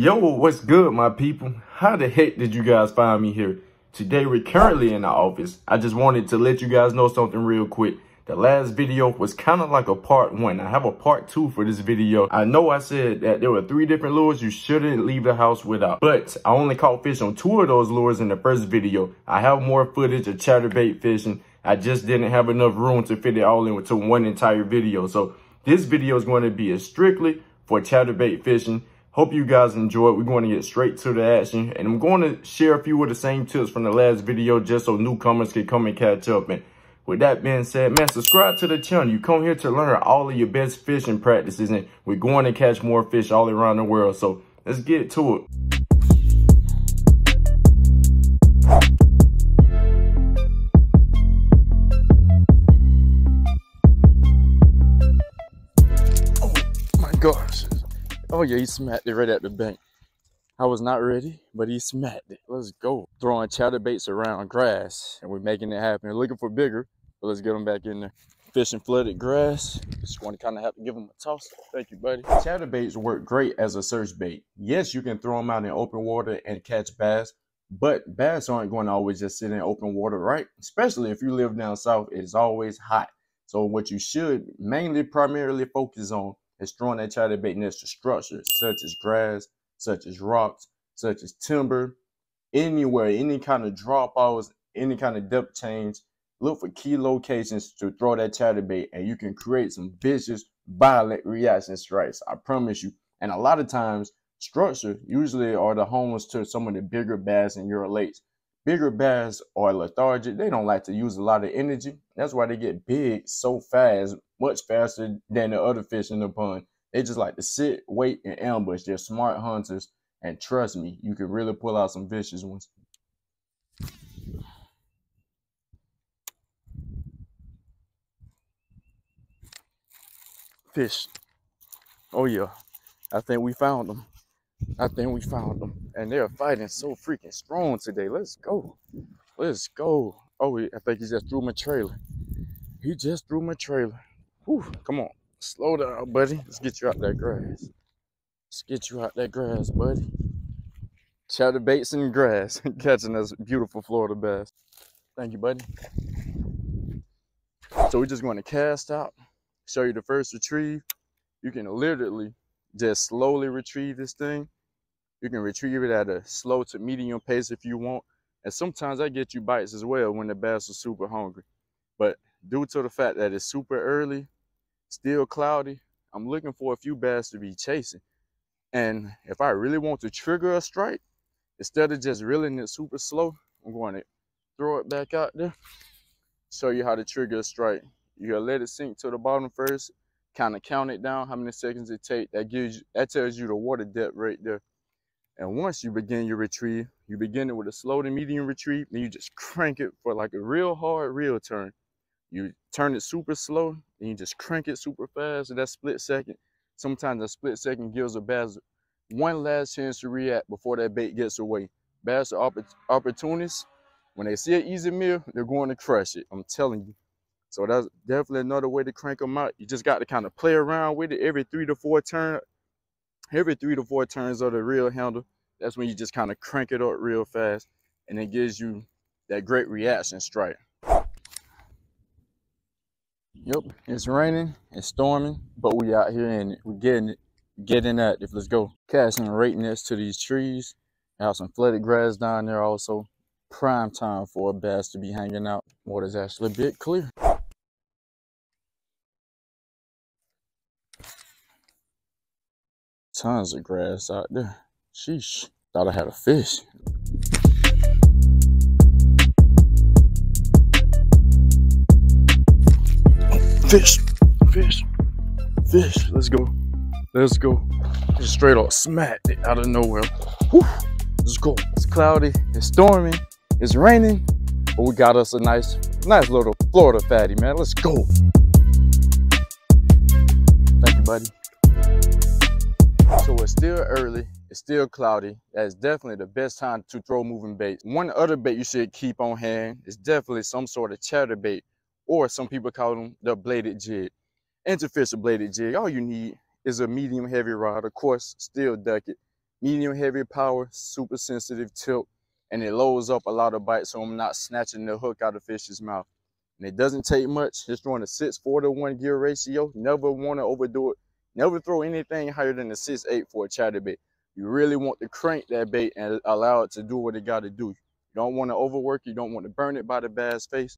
Yo, what's good, my people? How the heck did you guys find me here? Today, we're currently in the office. I just wanted to let you guys know something real quick. The last video was kind of like a part one. I have a part two for this video. I know I said that there were three different lures you shouldn't leave the house without, but I only caught fish on two of those lures in the first video. I have more footage of chatterbait fishing. I just didn't have enough room to fit it all into one entire video. So this video is going to be strictly for chatterbait fishing. Hope you guys enjoy it. We're going to get straight to the action. And I'm going to share a few of the same tips from the last video just so newcomers can come and catch up. And with that being said, man, subscribe to the channel. You come here to learn all of your best fishing practices, and we're going to catch more fish all around the world. So let's get to it. Oh yeah, he smacked it right at the bank. I was not ready, but he smacked it. Let's go. Throwing chatterbaits around grass, and we're making it happen. Looking for bigger, but let's get them back in there. Fishing flooded grass. Just want to kind of have to give them a toss. Thank you, buddy. Chatterbaits work great as a search bait. Yes, you can throw them out in open water and catch bass, but bass aren't going to always just sit in open water, right? Especially if you live down south, it's always hot. So what you should mainly primarily focus on is throwing that chatterbait next to structures such as grass, such as rocks, such as timber, anywhere, any kind of drop offs, any kind of depth change Look for key locations to throw that chatterbait and you can create some vicious, violent reaction strikes. I promise you. And a lot of times, structure usually are the homes to some of the bigger bass in your lakes. Bigger bass are lethargic. They don't like to use a lot of energy. That's why they get big so fast, much faster than the other fish in the pond. They just like to sit, wait, and ambush. They're smart hunters. And trust me, you can really pull out some vicious ones. fish. Oh yeah, I think we found them. I think we found them. And they're fighting so freaking strong today. Let's go. Let's go. Oh, I think he just threw my trailer. He just threw my trailer. Whew, come on. Slow down, buddy. Let's get you out that grass. Let's get you out that grass, buddy. Chatterbaits in grass. Catching us beautiful Florida bass. Thank you, buddy. So we're just going to cast out show you the first retrieve. You can literally just slowly retrieve this thing. You can retrieve it at a slow to medium pace if you want. And sometimes I get you bites as well when the bass are super hungry. But due to the fact that it's super early, still cloudy, I'm looking for a few bass to be chasing. And if I really want to trigger a strike, instead of just reeling it super slow, I'm going to throw it back out there, show you how to trigger a strike. You gotta let it sink to the bottom first, kind of count it down, how many seconds it take. That gives you, that tells you the water depth right there. And once you begin your retrieve, you begin it with a slow to medium retrieve, then you just crank it for like a real hard reel turn. You turn it super slow, and you just crank it super fast in that split second. Sometimes a split second gives a bass one last chance to react before that bait gets away. Bass are opportunists. When they see an easy meal, they're going to crush it. I'm telling you. So that's definitely another way to crank them out. You just got to kind of play around with it every three to four turn, every three to four turns of the reel handle. That's when you just kind of crank it up real fast and it gives you that great reaction strike. Yep, it's raining, it's storming, but we out here and we're getting it, getting active. Let's go. Casting right next to these trees. Have some flooded grass down there also. Prime time for a bass to be hanging out. Water's actually a bit clear. Tons of grass out there. Sheesh. Thought I had a fish. Fish, fish, fish. Let's go. Let's go. Just straight up smacked it out of nowhere. Whew. Let's go. It's cloudy. It's storming. It's raining. But we got us a nice, nice little Florida fatty, man. Let's go. Thank you, buddy. So it's still early, it's still cloudy. That's definitely the best time to throw moving bait. One other bait you should keep on hand is definitely some sort of chatter bait, or some people call them the bladed jig. And to fish a bladed jig, all you need is a medium heavy rod, of course, still Duckett. medium heavy power, super sensitive tilt, and it loads up a lot of bites so I'm not snatching the hook out of fish's mouth. And it doesn't take much, just throwing a 6 4 to 1 gear ratio. Never want to overdo it. Never throw anything higher than a 6 8 for a chatterbait. You really want to crank that bait and allow it to do what it got to do. You don't want to overwork, you don't want to burn it by the bass face.